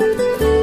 you